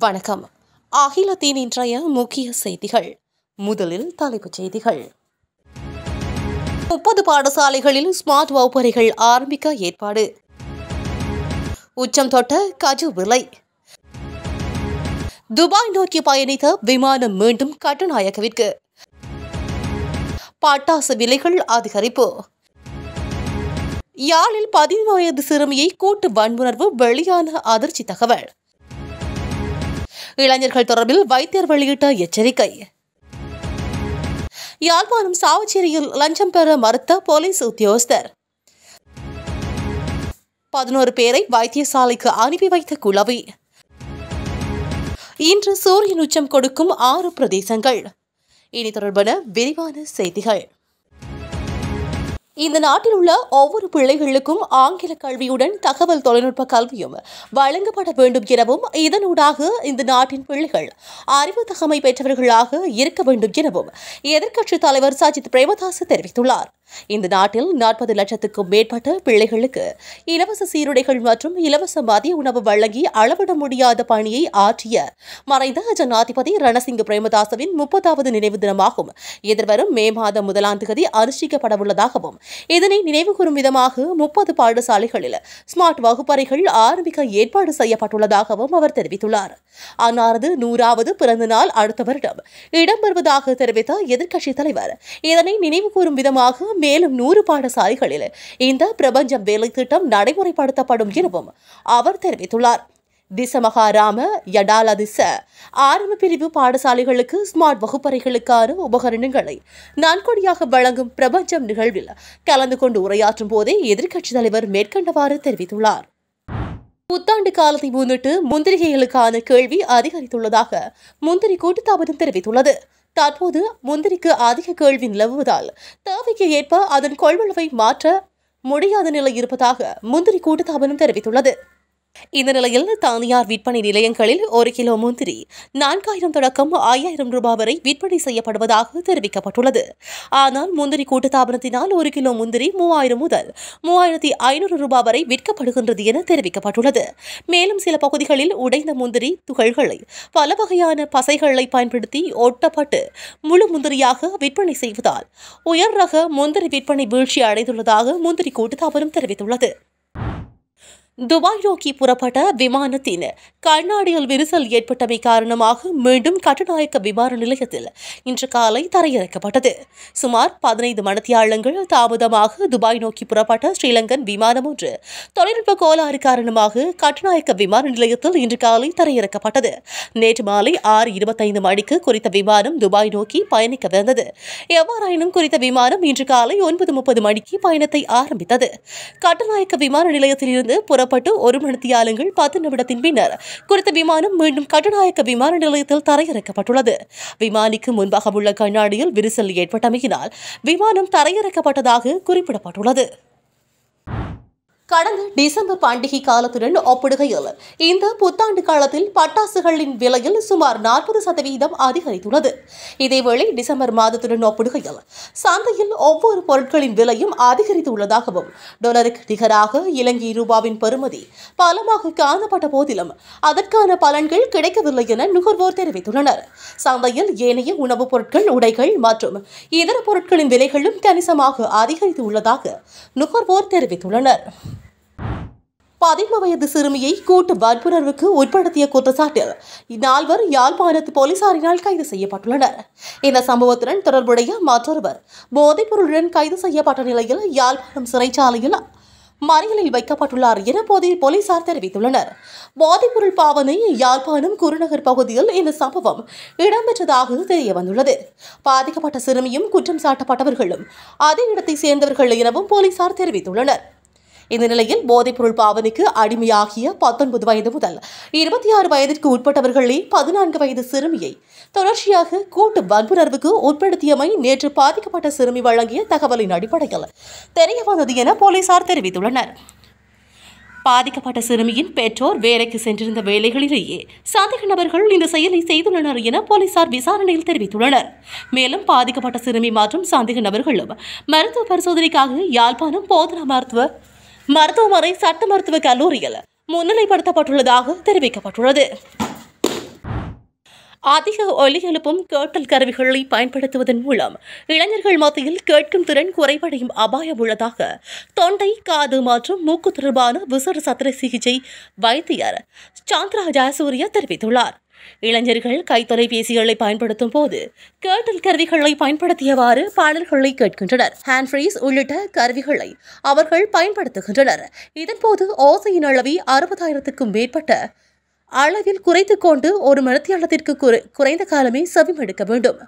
வணக்கம். அகிலத்தின் இன்றைய முக்கிய செய்திகள். முதலில் தலைப்புச் செய்திகள். முப்பது பாடசாலைகளில் ஸ்மார்ட் வகுப்பறைகள் ஆரம்பிக்க ஏற்பாடு. உச்சம் தொட்ட கஜு விலை. துபாய் நோக்கி பயணித்த விமானம் மீண்டும் கட்டுநாயக்கவிற்கு. பட்டாசு விலைகள் அதிகரிப்பு. யாழில் பதினேழு வயது சிறுமியை கூட்டு வன்முணர்வு வெளியான அதிர்ச்சி தகவல். இளைஞர்கள் தொடர்பில் வைத்தியர் வெளியிட்ட எச்சரிக்கை. யாழ்ப்பாணம் சாவச்சேரியில் லஞ்சம் பெற மறுத்த போலீஸ் உத்தியோகஸ்தர். பதினோரு பேரை வைத்தியசாலைக்கு அனுப்பி வைத்த குழவி. இன்று சூரியன் உச்சம் கொடுக்கும் ஆறு பிரதேசங்கள். இனி தொடர்பான விரிவான செய்திகள். இந்த நாட்டில் உள்ள ஒவ்வொரு பிள்ளைகளுக்கும் ஆங்கில கல்வியுடன் தகவல் தொழில்நுட்ப கல்வியும் வழங்கப்பட வேண்டும் எனவும் இதனூடாக இந்த நாட்டின் பிள்ளைகள் அறிவு தகமை பெற்றவர்களாக இருக்க வேண்டும் எனவும் எதிர்க்கட்சித் தலைவர் சஜித் பிரேமதாஸ் தெரிவித்துள்ளார். இந்த நாட்டில் நாற்பது லட்சத்துக்கும் மேற்பட்ட பிள்ளைகளுக்கு இலவச சீருடைகள் மற்றும் இலவச மதிய உணவு வழங்கி அளவிட முடியாத பணியை ஆற்றிய மறைந்த ஜனாதிபதி ரணசிங்க பிரேமதாசவின் முப்பதாவது நினைவு தினமாகும் எதிர்வரும் மே மாதம் முதலாம் தேதி அனுஷ்டிக்கப்படவுள்ளதாகவும் இதனை நினைவுகூரும் விதமாக முப்பது பாடசாலைகளில் ஸ்மார்ட் வகுப்பறைகள் ஆரம்பிக்க ஏற்பாடு செய்யப்பட்டுள்ளதாகவும் அவர் தெரிவித்துள்ளார். அன்னாரது நூறாவது பிறந்த நாள் அடுத்த வருடம் இடம்பெறுவதாக தெரிவித்த எதிர்க்கட்சித் தலைவர் இதனை நினைவுகூரும் விதமாக மேலும் நூறு பாடசாலைகளில் இந்த பிரபஞ்சம் வேலை திட்டம் நடைமுறைப்படுத்தப்படும் எனவும் அவர் தெரிவித்துள்ளார். திசமகாராம யடால திச ஆரம்ப பிரிவு பாடசாலைகளுக்கு ஸ்மார்ட் வகுப்பறைகளுக்கான உபகரணங்களை நன்கொடியாக வழங்கும் பிரபஞ்சம் நிகழ்வில் கலந்து கொண்டு உரையாற்றும் போதே எதிர்க்கட்சித் தலைவர் மேற்கண்டவாறு தெரிவித்துள்ளார். புத்தாண்டு காலத்தை முன்னிட்டு முந்திரிகைகளுக்கான கேள்வி அதிகரித்துள்ளதாக முந்திரி கூட்டுத்தாபனம் தெரிவித்துள்ளது. தற்போது முந்திரிக்கு அதிக கேள்வி நிலவுவதால் தேவைக்கு ஏற்ப அதன் கொள்வளவை மாற்ற முடியாத நிலை இருப்பதாக முந்திரி கூட்டுத்தாபனம் தெரிவித்துள்ளது. இந்த நிலையில் தனியார் விற்பனை நிலையங்களில் ஒரு கிலோ முந்திரி நான்காயிரம் தொடக்கம் ஐயாயிரம் ரூபாய் வரை விற்பனை செய்யப்படுவதாக தெரிவிக்கப்பட்டுள்ளது. ஆனால் முந்திரி கூட்டுத்தாபனத்தினால் ஒரு கிலோ முந்திரி மூவாயிரம் முதல் மூவாயிரத்தி ஐநூறு ரூபாய் வரை விற்கப்படுகின்றது என தெரிவிக்கப்பட்டுள்ளது. மேலும் சில பகுதிகளில் உடைந்த முந்திரி துகள்களை பல வகையான பசைகளை பயன்படுத்தி ஒட்டப்பட்டு முழு முந்திரியாக விற்பனை செய்வதால் உயர் ரக முந்திரி விற்பனை வீழ்ச்சி அடைந்துள்ளதாக முந்திரி கூட்டுத்தாபனம் தெரிவித்துள்ளது. துபாய் நோக்கி புறப்பட்ட விமானத்தின் கண்ணாடியில் விரிசல் ஏற்பட்டமை காரணமாக மீண்டும் கட்டுநாயக்க விமான நிலையத்தில் இன்று காலை தரையிறக்கப்பட்டது. சுமார் பதினைந்து மணத்தியாளங்கள் தாமதமாக துபாய் நோக்கி புறப்பட்ட ஸ்ரீலங்கன் விமானம் ஒன்று தொழில்நுட்ப கோளாறு காரணமாக கட்டுநாயக்க விமான நிலையத்தில் இன்று காலை தரையிறக்கப்பட்டது. நேற்று மாலை ஆறு இருபத்தைந்து மணிக்கு குறித்த விமானம் துபாய் நோக்கி பயணிக்கவிருந்தது எவ்வாறாயினும் குறித்த விமானம் இன்று காலை ஒன்பது முப்பது மணிக்கு பயணத்தை ஆரம்பித்தது. கட்டுநாயக்க விமான நிலையத்திலிருந்து புறப்பட்டு ஒரு மணித்தியாலங்கள் பத்து நிமிடத்தின் பின்னர் குறித்த விமானம் மீண்டும் கட்டுநாயக்க விமான நிலையத்தில் தரையிறக்கப்பட்டுள்ளது. விமானிக்கு முன்பாக உள்ள கண்ணாடியில் விரிசல் ஏற்பட்டமையினால் விமானம் தரையிறக்கப்பட்டதாக குறிப்பிடப்பட்டுள்ளது. கடந்த டிசம்பர் பண்டிகை காலத்துடன் ஒப்பிடுகையில் இந்த புத்தாண்டு காலத்தில் பட்டாசுகளின் விலையில் சுமார் நாற்பது சதவீதம் அதிகரித்துள்ளது. இதேவேளை டிசம்பர் மாதத்துடன் ஒப்பிடுகையில் சந்தையில் ஒவ்வொரு பொருட்களின் விலையும் அதிகரித்துள்ளதாகவும் டொலருக்கு நிகராக இலங்கை ரூபாவின் பெறுமதி பலமாக காணப்பட்ட போதிலும் அதற்கான பலன்கள் கிடைக்கவில்லை என நுகர்வோர் தெரிவித்துள்ளனர். சந்தையில் ஏனைய உணவுப் பொருட்கள் உடைகள் மற்றும் இதர பொருட்களின் விலைகளும் கணிசமாக அதிகரித்துள்ளதாக நுகர்வோர் தெரிவித்துள்ளனர். பதிம வயது சிறுமியை கூட்டு வன்புணர்வுக்கு உட்படுத்திய குற்றச்சாட்டில் நால்வர் யாழ்ப்பாணத்து போலீசாரினால் கைது செய்யப்பட்டுள்ளனர். இந்த சம்பவத்துடன் தொடர்புடைய மற்றொருவர் போதைப்பொருளுடன் கைது செய்யப்பட்ட நிலையில் யாழ்ப்பாணம் சிறைச்சாலையில் மறியலில் வைக்கப்பட்டுள்ளார் என போதை போலீசார் தெரிவித்துள்ளனர். போதைப்பொருள் பாவனை யாழ்ப்பாணம் குருநகர் பகுதியில் இந்த சம்பவம் இடம்பெற்றதாக தெரிய வந்துள்ளது பாதிக்கப்பட்ட சிறுமியும் குற்றம் சாட்டப்பட்டவர்களும் அதே இடத்தை சேர்ந்தவர்கள் எனவும் போலீசார் தெரிவித்துள்ளனர். இந்த நிலையில் போதைப்பொருள் பாவனைக்கு அடிமையாகிய பத்தொன்பது வயது முதல் இருபத்தி ஆறு வயதிற்கு உட்பட்டவர்களே பதினான்கு வயது சிறுமியை தொடர்ச்சியாக கூட்டு வன்புணர்வுக்கு உட்படுத்தியமை நேற்று பாதிக்கப்பட்ட சிறுமி வழங்கிய தகவலின் அடிப்படையில் தெரியவந்தது என போலீசார் தெரிவித்துள்ளனர். பாதிக்கப்பட்ட சிறுமியின் பெற்றோர் வேலைக்கு சென்றிருந்த வேலைகளிலேயே சந்தேக நபர்கள் இந்த செயலை செய்துள்ளனர் என போலீசார் விசாரணையில் தெரிவித்துள்ளனர். மேலும் பாதிக்கப்பட்ட சிறுமி மற்றும் சந்தேக நபர்களும் மருத்துவ பரிசோதனைக்காக யாழ்ப்பாணம் போதனா மருத்துவ மருத்துவமனை சட்ட மருத்துவ கல்லூரியில் முன்னிலைப்படுத்தப்பட்டுள்ளதாக தெரிவிக்கப்பட்டுள்ளது. அதிக ஒலி எழுப்பும் கேட்டல் கருவிகளை பயன்படுத்துவதன் மூலம் இளைஞர்கள் மத்தியில் கேட்கும் திறன் குறைவடையும் அபாயம் உள்ளதாக தொண்டை காது மற்றும் மூக்கு தொடர்பான விசேட சத்திர சிகிச்சை வைத்தியர் சாந்திரா ஜாசூரியா தெரிவித்துள்ளார். இளைஞர்கள் கைத்தொலைபேசிகளை பயன்படுத்தும் போது கேட்டல் கருவிகளை பயன்படுத்தியவாறு பாடல்களை கேட்கின்றனர். ஹேண்ட் ஃப்ரீஸ் உள்ளிட்ட கருவிகளை அவர்கள் பயன்படுத்துகின்றனர். இதன்போது ஓசையின் அளவை அறுபதாயிரத்துக்கும் மேற்பட்ட அளவில் குறைத்து கொண்டு ஒரு மணித்தியாலத்திற்கு குறை- குறைந்த காலமே செவிமெடுக்க வேண்டும்.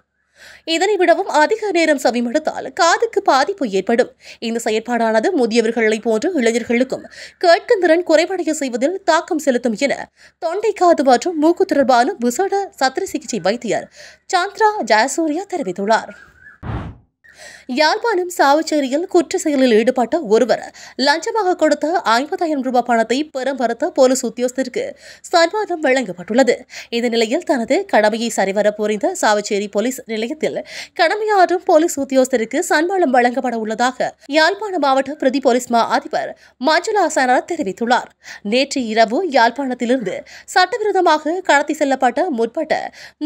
இதனை விடவும் அதிக நேரம் செவிமடுத்தால் காதுக்கு பாதிப்பு ஏற்படும். இந்த செயற்பாடானது முதியவர்களை போன்ற இளைஞர்களுக்கும் கேட்கும் திறன் குறைவடைய செய்வதில் தாக்கம் செலுத்தும் என தொண்டை காது மற்றும் மூக்கு தொடர்பான விசேட சத்திர சிகிச்சை வைத்தியர் சாந்த்ரா ஜெயசூர்யா தெரிவித்துள்ளார். யாழ்ப்பாணம் சாவச்சேரியில் குற்ற செயலில் ஈடுபட்ட ஒருவர் லஞ்சமாக கொடுத்த ஐம்பதாயிரம் ரூபாய் பணத்தை பெற மறுத்த போலீஸ் உத்தியோகத்திற்கு சன்மானம் வழங்கப்பட்டுள்ளது. இந்த நிலையில் தனது கடமையை சரிவர புரிந்த சாவச்சேரி போலீஸ் நிலையத்தில் கடமையாற்றும் போலீஸ் உத்தியோகஸ்தருக்கு சன்மானம் வழங்கப்பட உள்ளதாக யாழ்ப்பாண மாவட்ட பிரதி போலீஸ் மா அதிபர் மஞ்சுளா சனார் தெரிவித்துள்ளார். நேற்று இரவு யாழ்ப்பாணத்திலிருந்து சட்டவிரோதமாக கடத்தி செல்லப்பட்ட முற்பட்ட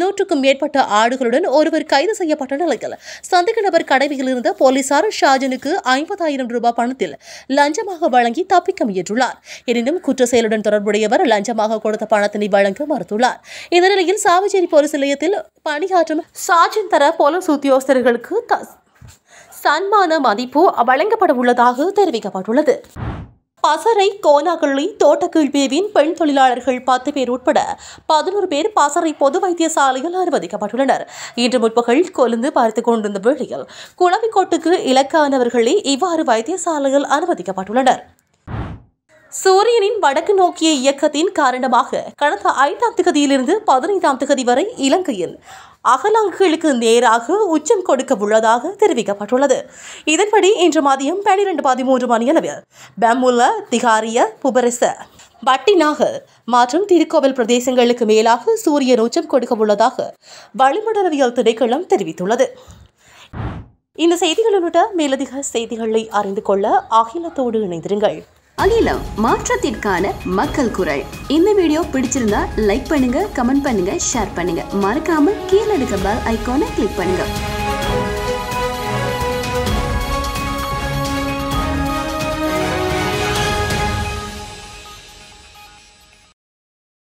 நூற்றுக்கும் மேற்பட்ட ஆடுகளுடன் ஒருவர் கைது செய்யப்பட்ட நிலையில் சந்தேக நபர் கடமையில் இருந்த போலீசார் ஷாஜனுக்கு ஐம்பதாயிரம் ரூபாய் பணத்தில் லஞ்சமாக வழங்கி தப்பிக்க முயன்றுள்ளார். எனினும் குற்ற செயலுடன் தொடர்புடையவர் லஞ்சமாக கொடுத்த பணத்தினை வழங்க மறுத்துள்ளார். இந்த நிலையில் சாவச்சேரி போலீஸ் நிலையத்தில் பணியாற்றும் சாஜன் தர போலீஸ் உத்தியோகஸ்தர்களுக்கு த- சன்மான மதிப்பு வழங்கப்பட உள்ளதாக தெரிவிக்கப்பட்டுள்ளது. பசறை கோனாகள்ளி தோட்டக்கீழ் பிரிவின் பெண் தொழிலாளர்கள் பத்து பேர் உட்பட பதினோரு பேர் பசறை பொது வைத்தியசாலையில் அனுமதிக்கப்பட்டுள்ளனர். இன்று முற்பகல் கொழுந்து பார்த்துக் கொண்டிருந்த வேளையில் குளவிக்கோட்டுக்கு இலக்கானவர்களே இவ்வாறு வைத்தியசாலையில் அனுமதிக்கப்பட்டுள்ளனர். சூரியனின் வடக்கு நோக்கிய இயக்கத்தின் காரணமாக கடந்த ஐந்தாம் திகதியிலிருந்து பதினைந்தாம் திகதி வரை இலங்கையில் அகலாங்குகளுக்கு நேராக உச்சம் கொடுக்க உள்ளதாக தெரிவிக்கப்பட்டுள்ளது. இதன்படி இன்று மதியம் பனிரெண்டு பதிமூன்று மணியளவில் பெம்முல்ல திகாரிய புபரிச பட்டிநாகல் மற்றும் திருக்கோவில் பிரதேசங்களுக்கு மேலாக சூரியன் உச்சம் கொடுக்க உள்ளதாக வளிமண்டலவியல் திணைக்களம் தெரிவித்துள்ளது. இந்த செய்திகள் உள்ளிட்ட மேலதிக செய்திகளை அறிந்து கொள்ள அகிலத்தோடு இணைந்திருங்கள். அகிலம் மாற்றத்திற்கான மக்கள் குரல். இந்த வீடியோ பிடிச்சிருந்தா லைக் பண்ணுங்க கமெண்ட் பண்ணுங்க ஷேர் பண்ணுங்க. மறக்காம கீழே இருக்க பெல் ஐக்கானை கிளிக் பண்ணுங்க.